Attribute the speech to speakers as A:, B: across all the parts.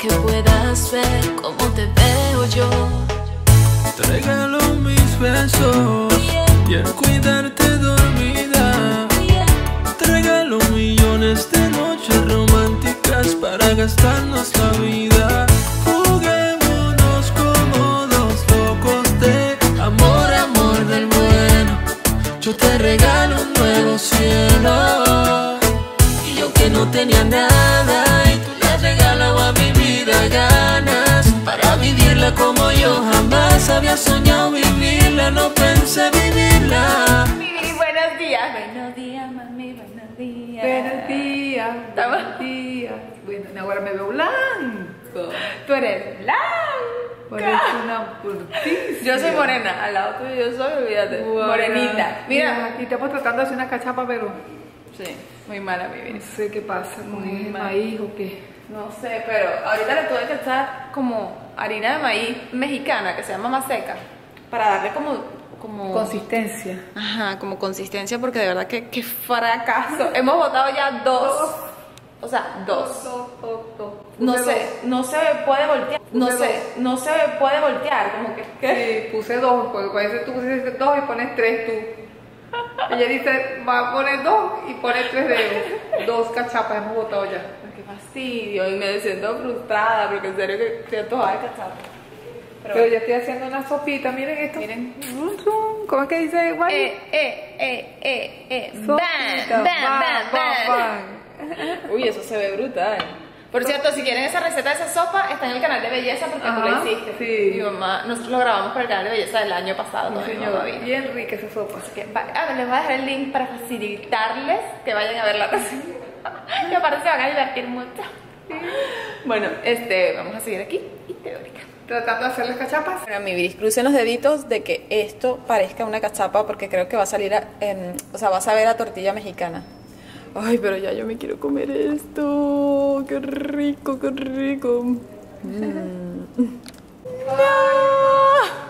A: que puedas ver cómo te veo yo.
B: Te regalo mis besos y el cuidarte dormida. Te regalo millones de noches románticas para gastarnos la vida. Juguémonos como dos locos de amor, amor del bueno. Yo te regalo un nuevo cielo. Y yo que no tenía nada como yo jamás había soñado vivirla, no pensé vivirla.
C: Mimi, buenos días.
D: Buenos días, mami, buenos días.
C: Buenos días. Buenos días. Bueno, ahora me veo blanco.
D: Tú eres blanca.
C: Parece una purtísima.
D: Yo soy morena, al lado tuyo yo soy, olvídate, morenita. Mira,
C: Y estamos tratando de hacer una cachapa, pero
D: sí, muy mala mi
C: no
D: vida.
C: sé qué pasa con
D: Muy
C: el
D: mal.
C: maíz o qué.
D: No sé, pero ahorita le tuve que echar como harina de maíz mexicana que se llama maseca para darle como como
C: Consistencia.
D: Ajá, como consistencia porque de verdad que qué fracaso. Hemos votado ya dos. O sea, dos.
C: Dos, dos, dos.
D: No sé, no se puede voltear. No sé, no se puede voltear, como que.
C: Sí, puse dos, porque parece tú pusiste dos y pones tres tú. Ella dice, va a poner dos y pone tres dedos. Dos cachapas hemos votado ya.
D: Qué fastidio, y me siento frustrada porque en serio que estoy antojada de cachapa. Pero,
C: Pero ya estoy haciendo una sopita, miren esto.
D: miren.
C: ¿Cómo es que dice Guay?
D: Eh, eh, eh, eh, eh.
C: Sopita,
D: Bam, bam, bam,
C: bam.
D: Uy, eso se ve brutal. Por cierto, si quieren esa receta de esa sopa, está en el canal de belleza porque tú la hiciste.
C: sí.
D: Mi mamá, nosotros lo grabamos para el canal de belleza del año pasado. No
C: señor.
D: todavía.
C: Bien rica esa sopa.
D: Que va- ah, les voy a dejar el link para facilitarles que vayan a ver la receta. que aparte se van a divertir mucho. Bueno, este, vamos a seguir aquí y teórica.
C: Tratando de hacer las cachapas.
D: Bueno, mi Viris, crucen los deditos de que esto parezca una cachapa porque creo que va a salir, a- en, o sea, va a saber a tortilla mexicana. Ay, pero ya yo me quiero comer esto. Qué rico, qué rico. Mm. ¡No!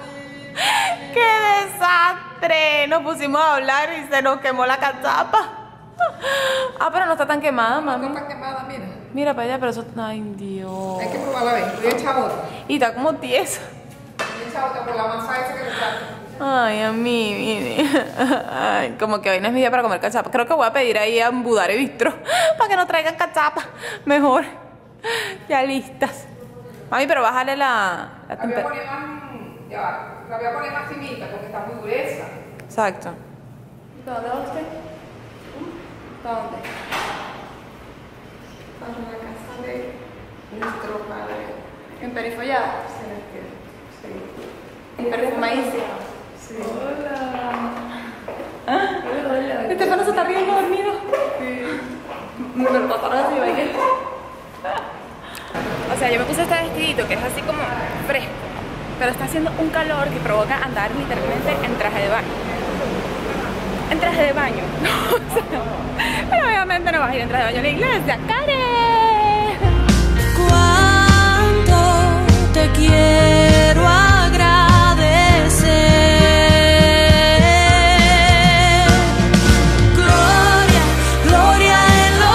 D: ¡Qué desastre! Nos pusimos a hablar y se nos quemó la cachapa. Ah, pero no está tan quemada, mami.
C: Sopa quemada, mira.
D: Mira para allá, pero eso... Ay, Dios.
C: Hay que probarla bien. Voy a echar otra.
D: Y está como tiesa.
C: Voy a echar otra por la masa esa que le.
D: Ay, a mí, mire. Ay, como que hoy no es mi día para comer cachapa. Creo que voy a pedir ahí a Budare Bistro para que no traigan cachapa. Mejor. Ya listas. Mami, pero bájale la, la
C: La voy a
D: temperatura.
C: poner más... Ya va. La voy a poner más finita porque está muy gruesa.
D: Exacto. ¿Dónde va usted? ¿Dónde?
C: Para la casa de nuestro padre.
D: En Perifollada.
C: Sí.
D: En Perfumadísima.
C: Sí.
D: Este perro se está riendo dormido. Me lo pasaron así, ¿vale? O sea, yo me puse este vestidito que es así como fresco, pero está haciendo un calor que provoca andar literalmente en traje de baño. En traje de baño. O sea, pero obviamente no vas a ir en traje de baño a la iglesia, Karen.
A: Cuánto te quiero agradecer. Gloria, gloria en lo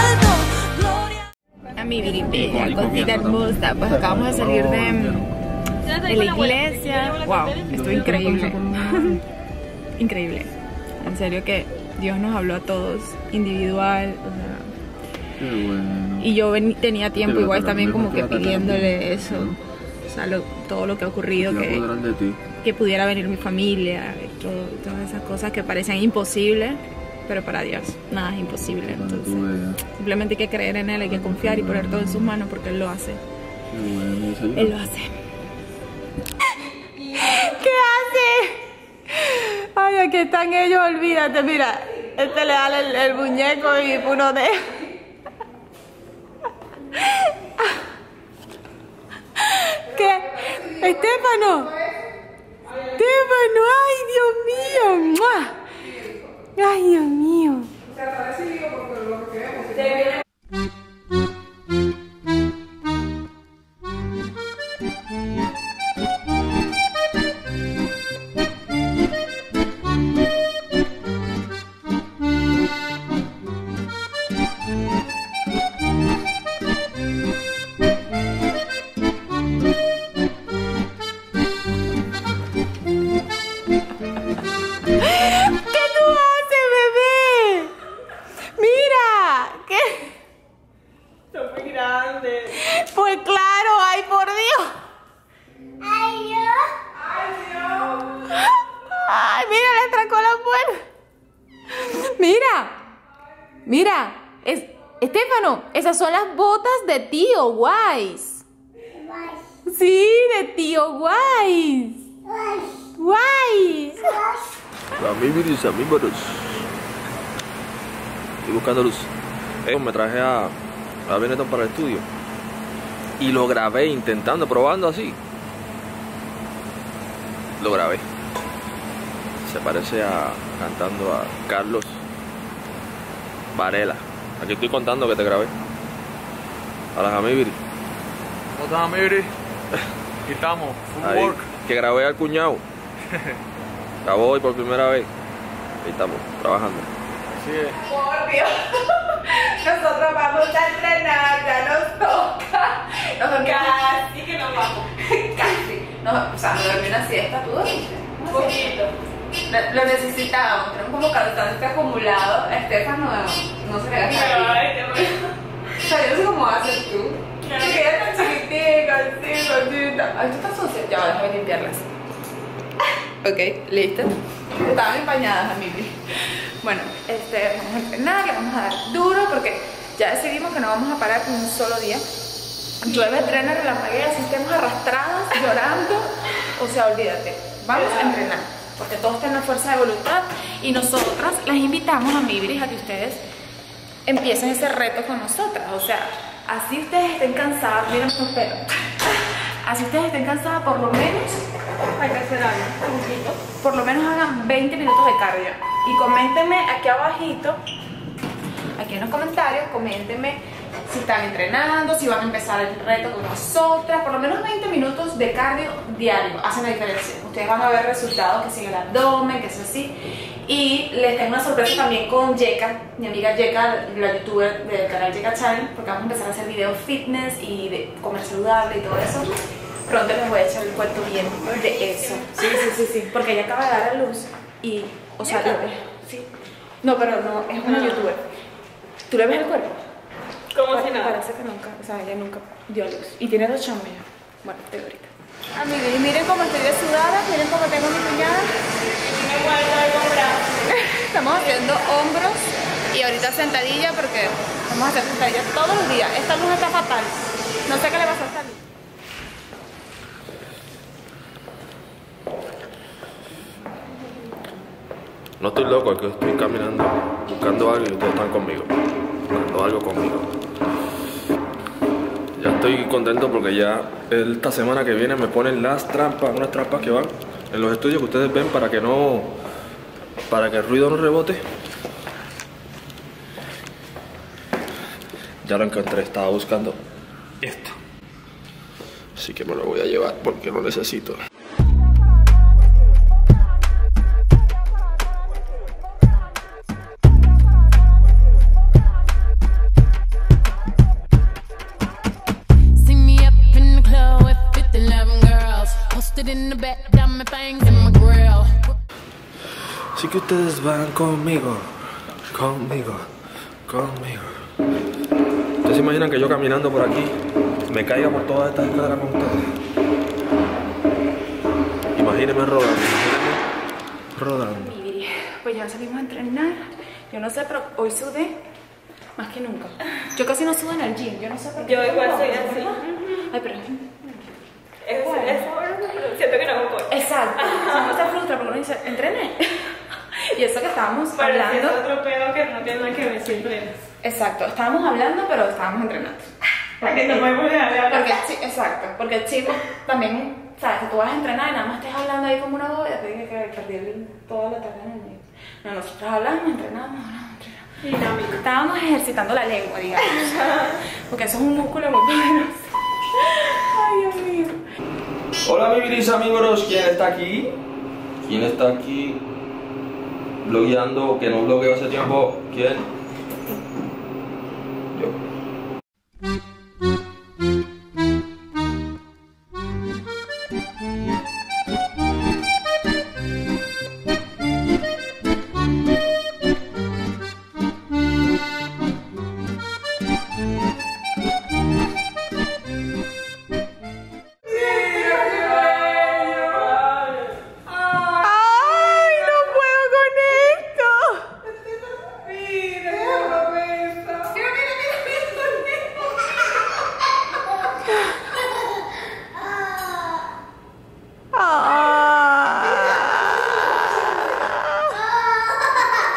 A: alto, gloria.
D: A mi bella, cosita hermosa. Pues acabamos de salir de, de la iglesia. Wow, esto increíble. increíble. En serio que Dios nos habló a todos individual. o sea,
B: Qué bueno.
D: y yo ven- tenía tiempo igual
B: lo-
D: también como que pidiéndole eso.
B: también.
D: O sea, lo- todo lo que ha ocurrido, que, que pudiera venir mi familia, todo- todas esas cosas que parecían imposibles, pero para Dios nada es imposible. Entonces, simplemente hay que creer en Él, hay que confiar y poner todo en sus manos porque Él lo hace.
B: Qué bueno. ¿Y eso
D: Él lo hace. ¿Qué hace? Aquí están ellos, olvídate, mira. Este le da el, el muñeco y uno de. ¿Qué? Estefano. Estefano, ay, Dios mío. ¡Mua! Ay, Dios mío. Estefano, esas son las botas de tío Wise. Sí, de tío Wise. Wise.
B: Amigos, amigos. Estoy buscando luz. Eh, me traje a, a Benetton para el estudio. Y lo grabé intentando, probando así. Lo grabé. Se parece a cantando a Carlos Varela. Aquí estoy contando que te grabé. A las Amibiri.
E: Otra Miri. Aquí estamos, full
B: Ahí,
E: work.
B: que grabé al cuñado. Grabó hoy por primera vez. Ahí estamos, trabajando.
E: Así es.
D: Por Dios. Nosotros vamos a entrenar, ya nos toca. Nosotros casi que nos vamos. Casi. No, o sea, me dormí una siesta, ¿tú dormiste? Un poquito. Lo necesitábamos, tenemos como cansancio acumulado. Estefano no, no se le gasta. O sea, yo no sé cómo haces tú. Ella es tan chiquitica, así, gordita. Ay, tú estás sucia. Ya déjame limpiarlas. Ok, listo. Estaban empañadas a mí. Bueno, este, vamos a entrenar, le vamos a dar duro porque ya decidimos que no vamos a parar un solo día. Llueve, truena, relampaguea, si estemos arrastradas, llorando, o sea, olvídate. Vamos a entrenar, porque todos tenemos fuerza de voluntad y nosotras las invitamos a Mibris a que ustedes empiecen ese reto con nosotras. O sea, así ustedes estén cansadas, miren estos pelos. Así ustedes estén cansadas, por lo menos hay que hacer algo, un poquito. Por lo menos hagan 20 minutos de cardio. Y coméntenme aquí abajito, aquí en los comentarios, coméntenme si están entrenando, si van a empezar el reto con nosotras. Por lo menos 20 minutos de cardio diario hacen la diferencia. Ustedes van a ver resultados que siguen el abdomen, que es así. Y les tengo una sorpresa también con Yeka, mi amiga Yeka, la youtuber del canal Yeka Channel, porque vamos a empezar a hacer videos fitness y de comer saludable y todo eso. Pronto les voy a echar el cuento bien de eso. Sí, sí, sí, sí. Porque ella acaba de dar a luz y, o sea, lo ves. Sí. No, pero no, es una youtuber. ¿Tú le ves el cuerpo?
F: Como si nada.
D: Parece que nunca, o sea, ella nunca dio a luz. Y tiene dos chamos ya. Bueno, teórica. Amigos, y miren cómo estoy de sudada, miren cómo tengo mi cuñada. Estamos haciendo hombros y ahorita sentadilla porque vamos a hacer sentadillas todos los días. Esta luz está fatal. No sé qué le pasó a esta luz.
B: No estoy loco, es que estoy caminando, buscando algo y ustedes están conmigo. Buscando algo conmigo. Ya estoy contento porque ya esta semana que viene me ponen las trampas, unas trampas que van en los estudios que ustedes ven para que no. para que el ruido no rebote. Ya lo encontré, estaba buscando esto. Así que me lo voy a llevar porque lo necesito. Que ustedes van conmigo, conmigo, conmigo. ¿Ustedes se imaginan que yo caminando por aquí me caiga por todas estas escaleras con ustedes? Imagínenme rodando, rodando.
D: Y pues ya salimos a entrenar. Yo no sé, pero hoy sudé más que nunca. Yo casi no sudo en el gym. Yo no sé por qué.
F: Yo igual soy así.
D: Ay, pero.
F: Es, es bueno, pero siento que no me puedo.
D: Exacto. No se frustra porque uno dice, entrené. y eso que estábamos
F: Parece
D: hablando.
F: otro pedo que no tiene nada que ver siempre.
D: Exacto, estábamos hablando, pero estábamos entrenando.
F: Porque no podemos dejar de hablar.
D: Porque, sí, exacto, porque el chico también, sabes, que tú vas a entrenar y nada más estés hablando ahí como una boba y después que perdí toda la tarde en el medio. No, nosotros hablamos, entrenamos, hablamos, entrenamos.
F: Dinámico.
D: Estábamos ejercitando la lengua, digamos. Porque eso es un músculo muy poderoso. Ay, Dios mío.
B: Hola mi amigos, ¿quién está aquí? ¿Quién está aquí blogueando que no blogueo hace tiempo? ¿Quién?